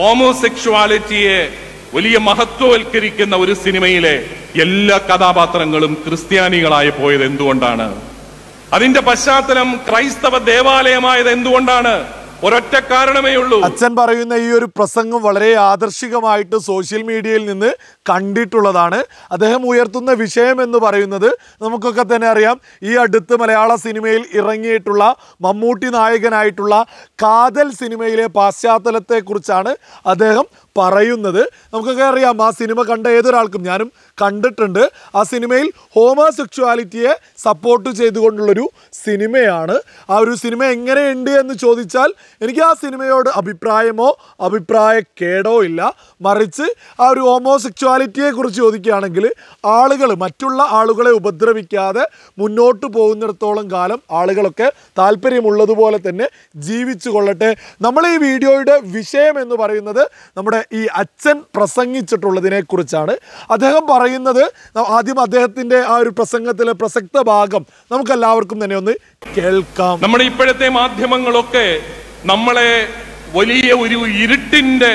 ഹോമോസെക്ഷുവാലിറ്റിയെ വലിയ മഹത്വവൽക്കരിക്കുന്ന ഒരു സിനിമയിലെ എല്ലാ കഥാപാത്രങ്ങളും ക്രിസ്ത്യാനികളായി പോയത് എന്തുകൊണ്ടാണ്? അതിന്റെ പശ്ചാത്തലം ക്രൈസ്തവ ദേവാലയമായത് എന്തുകൊണ്ടാണ്? ഒരൊറ്റ കാരണമേ ഉള്ളൂ. അച്ഛൻ പറയുന്ന ഈ ഒരു പ്രസംഗം വളരെ ആദർശികമായിട്ട് സോഷ്യൽ മീഡിയയിൽ നിന്ന് കണ്ടിട്ടുള്ളതാണ്. അദ്ദേഹം ഉയർത്തുന്ന വിഷയം എന്ന് പറയുന്നത് നമുക്കൊക്കെ തന്നെ അറിയാം. ഈ അടുത്ത് മലയാള സിനിമയിൽ ഇറങ്ങിയിട്ടുള്ള മമ്മൂട്ടി നായകനായിട്ടുള്ള കാതൽ സിനിമയിലെ പാശ്ചാത്തലത്തെക്കുറിച്ചാണ് അദ്ദേഹം പറയുന്നത്. നമുക്കൊക്കെ അറിയാം ആ സിനിമ കണ്ട ഏതൊരാൾക്കും ഞാനും കണ്ടിട്ടുണ്ട്. ആ സിനിമയിൽ ഹോമോസെക്ച്വാലിറ്റിയെ സപ്പോർട്ട് ചെയ്തുകൊണ്ടുള്ളൊരു സിനിമയാണ്. ആ ഒരു സിനിമ എങ്ങനെയുണ്ട് എന്ന് ചോദിച്ചാൽ എനിക്ക് ആ സിനിമയോട് അഭിപ്രായമോ അഭിപ്രായ കേടോ ഇല്ല. മറിച്ച് ആ ഒരു ഹോമോസെക്ച്വാലിറ്റിയെക്കുറിച്ച് ചോദിക്കുകയാണെങ്കിൽ ആളുകൾ മറ്റുള്ള ആളുകളെ ഉപദ്രവിക്കാതെ മുന്നോട്ട് പോകുന്നിടത്തോളം കാലം ആളുകളൊക്കെ താല്പര്യമുള്ളതുപോലെ തന്നെ ജീവിച്ചു കൊള്ളട്ടെ. നമ്മൾ ഈ വീഡിയോയുടെ വിഷയം എന്ന് പറയുന്നത് നമ്മുടെ ഈ അച്ഛൻ പ്രസംഗിച്ചിട്ടുള്ളതിനെക്കുറിച്ചാണ് അദ്ദേഹം പറയുന്നത് ആദ്യം അദ്ദേഹത്തിന്റെ ആ ഒരു പ്രസംഗത്തിലെ പ്രസക്ത ഭാഗം നമുക്കെല്ലാവർക്കും തന്നെ ഒന്ന് കേൾക്കാം. നമ്മുടെ ഇപ്പോഴത്തെ മാധ്യമങ്ങളൊക്കെ നമ്മളെ വലിയ ഒരു ഇരുട്ടിന്റെ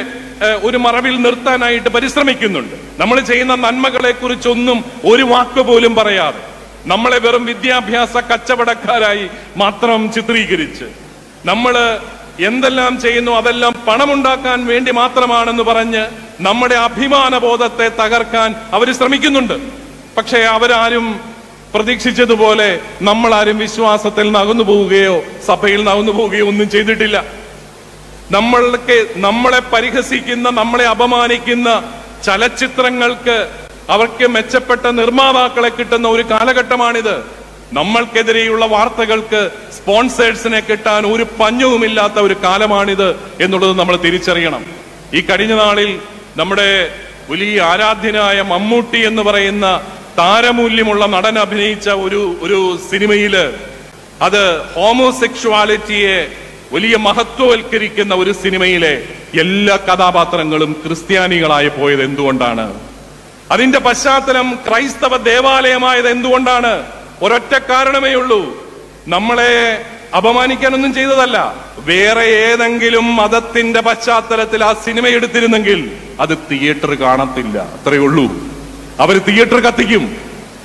ഒരു മറവിൽ നിർത്താനായിട്ട് പരിശ്രമിക്കുന്നുണ്ട്. നമ്മൾ ചെയ്യുന്ന നന്മകളെ കുറിച്ചൊന്നും ഒരു വാക്ക് പോലും പറയാതെ നമ്മളെ വെറും വിദ്യാഭ്യാസ കച്ചവടക്കാരായി മാത്രം ചിത്രീകരിച്ച് നമ്മൾ എന്തെല്ലാം ചെയ്യുന്നു അതെല്ലാം പണമുണ്ടാക്കാൻ വേണ്ടി മാത്രമാണെന്ന് പറഞ്ഞ് നമ്മുടെ അഭിമാനബോധത്തെ തകർക്കാൻ അവർ ശ്രമിക്കുന്നുണ്ട്. പക്ഷേ അവരാരും പ്രതീക്ഷിച്ചതുപോലെ നമ്മൾ ആരും വിശ്വാസത്തിൽ നകന്നു പോവുകയോ സഭയിൽ നകന്നു പോവുകയോ ഒന്നും ചെയ്തിട്ടില്ല. നമ്മൾക്ക് നമ്മളെ പരിഹസിക്കുന്ന നമ്മളെ അപമാനിക്കുന്ന ചലച്ചിത്രങ്ങൾക്ക് അവർക്ക് മെച്ചപ്പെട്ട നിർമ്മാതാക്കളെ കിട്ടുന്ന ഒരു കാലഘട്ടമാണിത്. നമ്മൾക്കെതിരെയുള്ള വാർത്തകൾക്ക് സ്പോൺസേഴ്സിനെ കിട്ടാൻ ഒരു പഞ്ഞവുമില്ലാത്ത ഒരു കാലമാണിത് എന്നുള്ളത് നമ്മൾ തിരിച്ചറിയണം. ഈ കഴിഞ്ഞ നാളിൽ നമ്മുടെ വലിയ ആരാധ്യനായ മമ്മൂട്ടി എന്ന് പറയുന്ന താരമൂല്യമുള്ള നടൻ അഭിനയിച്ച ഒരു ഒരു സിനിമയിൽ അത് ഹോമോസെക്ഷുവാലിറ്റിയെ വലിയ മഹത്വവൽക്കരിക്കുന്ന ഒരു സിനിമയിലെ എല്ലാ കഥാപാത്രങ്ങളും ക്രിസ്ത്യാനികളായി പോയത് എന്തുകൊണ്ടാണ്? അതിന്റെ പശ്ചാത്തലം ക്രൈസ്തവ ദേവാലയമായത് എന്തുകൊണ്ടാണ്? ഒരൊറ്റ കാരണമേ ഉള്ളൂ. നമ്മളെ അപമാനിക്കാനൊന്നും ചെയ്തതല്ല. വേറെ ഏതെങ്കിലും മതത്തിന്റെ പശ്ചാത്തലത്തിൽ ആ സിനിമ എടുത്തിരുന്നെങ്കിൽ അത് തിയേറ്റർ കാണത്തില്ല. അത്രയേ ഉള്ളൂ. അവർ തിയേറ്റർ കത്തിക്കും.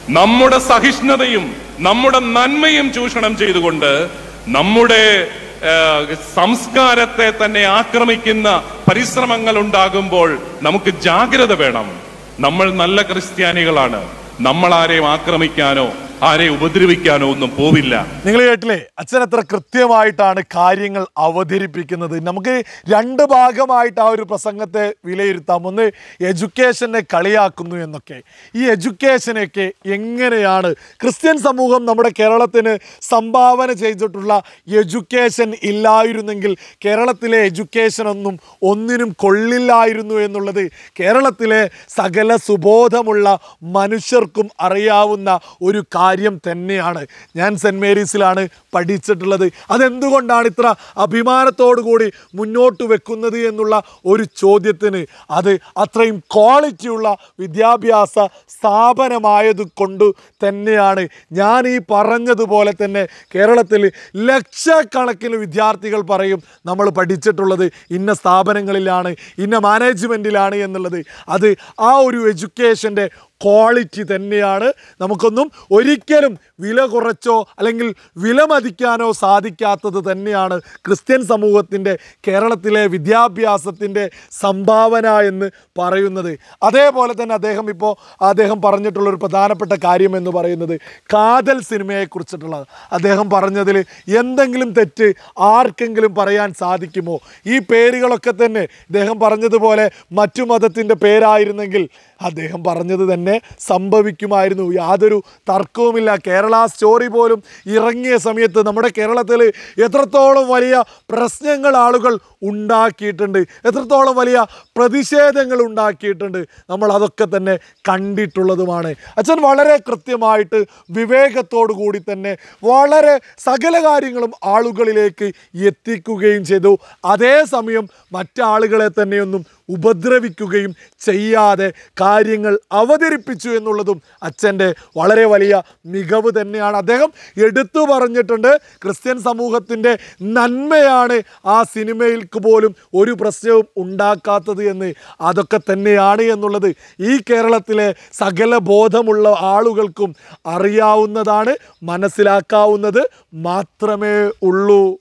നമ്മുടെ സഹിഷ്ണുതയും നമ്മുടെ നന്മയും ചൂഷണം ചെയ്തുകൊണ്ട് നമ്മുടെ സംസ്കാരത്തെ തന്നെ ആക്രമിക്കുന്ന പരിശ്രമങ്ങൾ ഉണ്ടാകുമ്പോൾ നമുക്ക് ജാഗ്രത വേണം. നമ്മൾ നല്ല ക്രിസ്ത്യാനികളാണ്. നമ്മൾ ആരെയും ആക്രമിക്കാനോ ആരെയും ഉപദ്രവിക്കാനോ ഒന്നും പോവില്ല. നിങ്ങൾ കേട്ടില്ലേ? അച്ഛൻ എത്ര കൃത്യമായിട്ടാണ് കാര്യങ്ങൾ അവതരിപ്പിക്കുന്നത്. നമുക്ക് രണ്ട് ഭാഗമായിട്ട് ആ ഒരു പ്രസംഗത്തെ വിലയിരുത്താം. ഒന്ന് എഡ്യൂക്കേഷനെ കളിയാക്കുന്നു എന്നൊക്കെ. ഈ എഡ്യൂക്കേഷനൊക്കെ എങ്ങനെയാണ് ക്രിസ്ത്യൻ സമൂഹം നമ്മുടെ കേരളത്തിന് സംഭാവന ചെയ്തിട്ടുള്ള എഡ്യൂക്കേഷൻ ഇല്ലായിരുന്നെങ്കിൽ കേരളത്തിലെ എഡ്യൂക്കേഷൻ ഒന്നും ഒന്നിനും കൊള്ളില്ലായിരുന്നു എന്നുള്ളത് കേരളത്തിലെ സകല സുബോധമുള്ള മനുഷ്യർക്കും അറിയാവുന്ന ഒരു കാര്യം തന്നെയാണ്. ഞാൻ സെന്റ് മേരീസിലാണ് പഠിച്ചിട്ടുള്ളത്. അതെന്തുകൊണ്ടാണ് ഇത്ര അഭിമാനത്തോടു കൂടി മുന്നോട്ട് വെക്കുന്നത് എന്നുള്ള ഒരു ചോദ്യത്തിന് അത് അത്രയും ക്വാളിറ്റിയുള്ള വിദ്യാഭ്യാസ സ്ഥാപനമായത് കൊണ്ട് തന്നെയാണ്. ഞാൻ ഈ പറഞ്ഞതുപോലെ തന്നെ കേരളത്തിൽ ലക്ഷക്കണക്കിന് വിദ്യാർത്ഥികൾ പറയും നമ്മൾ പഠിച്ചിട്ടുള്ളത് ഇന്ന സ്ഥാപനങ്ങളിലാണ് ഇന്ന മാനേജ്മെന്റിലാണ് എന്നുള്ളത്. അത് ആ ഒരു എഡ്യൂക്കേഷന്റെ ക്വാളിറ്റി തന്നെയാണ്. നമുക്കൊന്നും ഒരിക്കലും വില കുറച്ചോ അല്ലെങ്കിൽ വില വിലമതിക്കാനോ സാധിക്കാത്തത് തന്നെയാണ് ക്രിസ്ത്യൻ സമൂഹത്തിന്റെ കേരളത്തിലെ വിദ്യാഭ്യാസത്തിന്റെ സംഭാവന എന്ന് പറയുന്നത്. അതേപോലെ തന്നെ അദ്ദേഹം ഇപ്പോൾ അദ്ദേഹം പറഞ്ഞിട്ടുള്ള ഒരു പ്രധാനപ്പെട്ട കാര്യം എന്ന് പറയുന്നത് കാതൽ സിനിമയെക്കുറിച്ചിട്ടുള്ളത് അദ്ദേഹം പറഞ്ഞതിൽ എന്തെങ്കിലും തെറ്റ് ആർക്കെങ്കിലും പറയാൻ സാധിക്കുമോ? ഈ പേരുകളൊക്കെ തന്നെ ഇദ്ദേഹം പറഞ്ഞതുപോലെ മറ്റു മതത്തിന്റെ പേരായിരുന്നെങ്കിൽ അദ്ദേഹം പറഞ്ഞത് തന്നെ സംഭവിക്കുമായിരുന്നു. യാതൊരു തർക്കവുമില്ല. കേരള സ്റ്റോറി പോലും ഇറങ്ങിയ സമയത്ത് നമ്മുടെ കേരളത്തിൽ എത്രത്തോളം വലിയ പ്രശ്നങ്ങൾ ആളുകൾ ഉണ്ടാക്കിയിട്ടുണ്ട് എത്രത്തോളം വലിയ പ്രതിഷേധങ്ങൾ ഉണ്ടാക്കിയിട്ടുണ്ട് നമ്മൾ അതൊക്കെ തന്നെ കണ്ടിട്ടുള്ളതുമാണ്. അച്ഛൻ വളരെ കൃത്യമായിട്ട് വിവേകത്തോടു കൂടി തന്നെ വളരെ സകല കാര്യങ്ങളും ആളുകളിലേക്ക് എത്തിക്കുകയും ചെയ്തു. അതേസമയം മറ്റാളുകളെ തന്നെയൊന്നും ഉപദ്രവിക്കുകയും ചെയ്യാതെ കാര്യങ്ങൾ അവതരിപ്പിച്ചു എന്നുള്ളതും അച്ഛന്റെ വളരെ വലിയ മികവ് തന്നെയാണ്. അദ്ദേഹം എടുത്തു പറഞ്ഞിട്ടുണ്ട് ക്രിസ്ത്യൻ സമൂഹത്തിന്റെ നന്മയാണ് ആ സിനിമയിൽക്ക് പോലും ഒരു പ്രശ്നവും ഉണ്ടാക്കാത്തത് എന്ന്. അതൊക്കെ തന്നെയാണ് എന്നുള്ളത് ഈ കേരളത്തിലെ സകല ബോധമുള്ള ആളുകൾക്കും അറിയാവുന്നതാണ് മനസ്സിലാക്കാവുന്നത് മാത്രമേ ഉള്ളൂ.